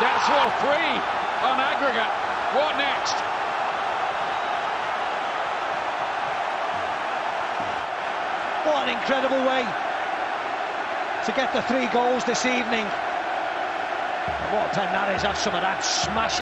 That's all three on aggregate. What next? What an incredible way to get the three goals this evening. What a time that is, that's some of that smash.